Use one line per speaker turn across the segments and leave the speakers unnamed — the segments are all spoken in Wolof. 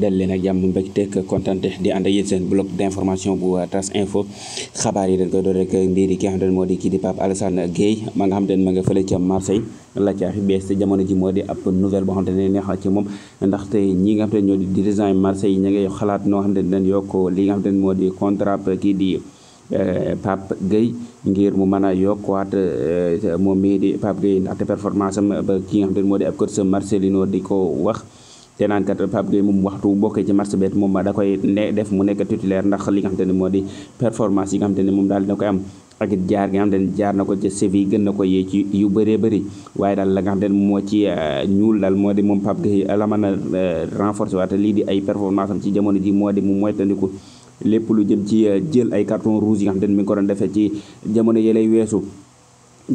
dal leen ak jàmm mbégteeg kontante di ànd ak yéen seen bloc d' information bu euh, tas info xabaar yi dañ koy door rek mbir yi ki nga xamante ne moo di kii di Pape Alassane Gueye ma nga xamante ne ma nga fële ca Marseille la ca bees te jamono ji moo di ab nouvelle boo xamante ne neex na ci moom ndaxte ñi nga xamante ne ñoo di dirigeant Marseille yi ña ngay xalaat noo xamante ne dañ yokk li nga xamante ne moo di contrat kii di Eh, Pape Gueye ngir mu mën a yokkuwaat eh, moom mii di Pape Gueye ndaxte performance am ba ki nga xam ne moo di ab coach Marcelino di ko wax te naan kat Pape Gueye moom waxtu bokkee ci match bet moom da koy ne def mu nekk titulaire ndax li nga xam te ne moo di performance yi nga xam te ne moom daal dina koy am ak it jaar nga xam te ne jaar na ko ca Séville gën na ko yee ci yu bëree bëri waaye daal la nga xam te ne moo ci euh, ñuul daal moo di moom Pape Gueye la mën a euh, renforcer waate lii di ay performance am ci jamono ji moo di mu moytandiku lépp lu jëm ci euh, jël ay carton rouge yi nga xam te ne mi ngi ko doon defee ci jamono yi lay weesu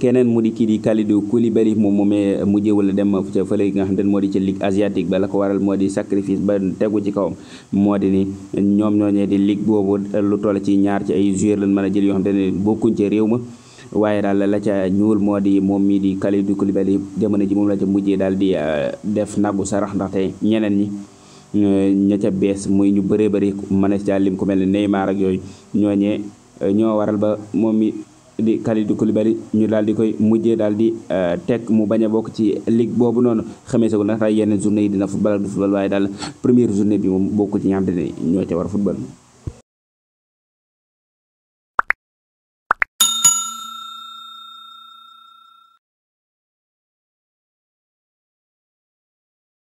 keneen mu di kii di Kalidou Koulibaly moom moomee mujjewul a dem ca fële nga xam te ne moo di ca ligue asiatique ba la ko waral moo di sacrifice ba tegu ci kawam moo di ni ñoom ñooñee di ligue boobu lu toll ci ñaar ci ay joueurs lañ mën a jël yoo xam te ne bokkuñ ca réew ma waaye daal la ca ñuul moo di moom mii di Kalidou Koulibaly jamono ji moom la ca mujjee daal di euh, def nagu sarax ndaxte ñeneen ñi euh, ña ca bees muy ñu bëree bëri mën a ca lim ku mel ne Neymar ak yooyu ñooñee euh, ñoo waral ba moom mi di Kalidou Koulibaly ñu daal di koy mujjee daal di euh, teg mu bañ a bokk ci ligue boobu noonu xamee sa ko ndax yenn journée yi dina football ak du football waaye daal première journée bi moom bokkul ci ñi nga xam ne ñoo ca war a football